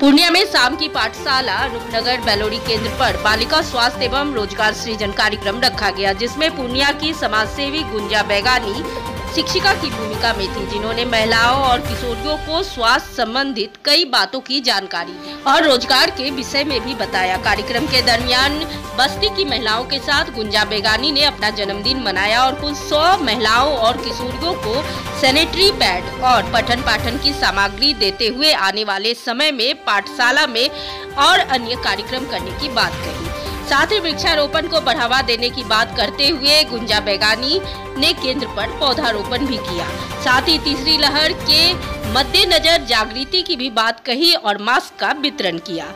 पूर्णिया में शाम की पाठशाला रूपनगर बेलोड़ी केंद्र पर बालिका स्वास्थ्य एवं रोज़गार सृजन कार्यक्रम रखा गया, जिसमें पूर्णिया की समाज सेवी गुंजा बैगानी शिक्षिका की भूमिका में थी, जिन्होंने महिलाओं और किशोरियों को स्वास्थ्य संबंधित कई बातों की जानकारी और रोज़गार के विषय में भी बताया। कार्यक्रम के दरमियान बस्ती की महिलाओं के साथ गुंजा बेगानी ने अपना जन्मदिन मनाया और कुल सौ महिलाओं और किशोरियों को सैनिटरी पैड और पठन पाठन की सामग्री देते हुए आने वाले समय में पाठशाला में और अन्य कार्यक्रम करने की बात कही। साथ ही वृक्षारोपण को बढ़ावा देने की बात करते हुए गुंजा बैगानी ने केंद्र पर पौधारोपण भी किया। साथ ही तीसरी लहर के मद्देनजर जागृति की भी बात कही और मास्क का वितरण किया।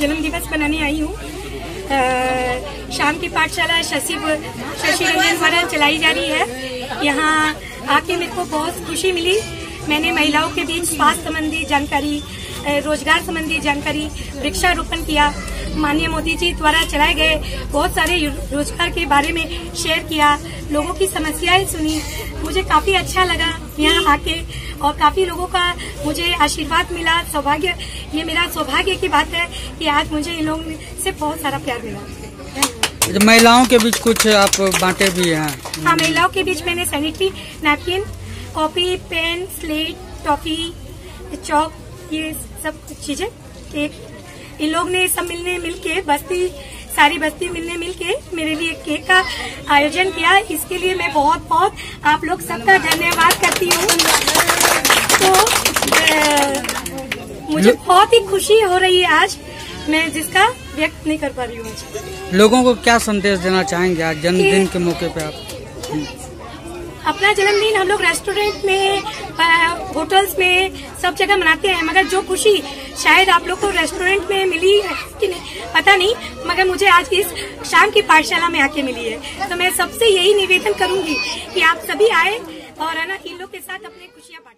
जन्म दिवस मनाने आई हूँ। शाम की पाठशाला शशि शशि रंजन द्वारा चलाई जा रही है। यहाँ आके मेरे को बहुत खुशी मिली। मैंने महिलाओं के बीच स्वास्थ्य संबंधी जानकारी रोज़गार संबंधी जानकारी, वृक्षारोपण किया। माननीय मोदी जी द्वारा चलाए गए बहुत सारे रोज़गार के बारे में शेयर किया लोगों की समस्याएँ सुनी मुझे काफ़ी अच्छा लगा यहाँ आके और काफ़ी लोगों का मुझे आशीर्वाद मिला। सौभाग्य ये मेरा सौभाग्य की बात है कि आज मुझे इन लोगों से बहुत सारा प्यार मिला। महिलाओं के बीच कुछ आप बांटे भी हैं। हाँ महिलाओं के बीच मैंने sanitary napkin copy pen slate toffee chalk ये सब चीज़ें केक इन लोग ने सब मिलने मिलके बस्ती सारी बस्ती मिलने मिलके मेरे लिए केक का आयोजन किया। इसके लिए मैं बहुत बहुत आप लोग सबका धन्यवाद करती हूँ। तो मुझे बहुत ही खुशी हो रही है आज। मैं जिसका व्यक्त नहीं कर पा रही हूँ लोगों को क्या संदेश देना चाहेंगे आज जन्मदिन के मौके पे आप? अपना जन्मदिन हम लोग रेस्टोरेंट में होटल्स में सब जगह मनाते हैं, मगर जो खुशी शायद आप लोग को रेस्टोरेंट में मिली है कि नहीं, पता नहीं, मगर मुझे आज इस शाम की पाठशाला में आके मिली है। तो मैं सबसे यही निवेदन करूँगी कि आप सभी आए और है ना, इन लोग के साथ अपनी खुशियाँ बांटें।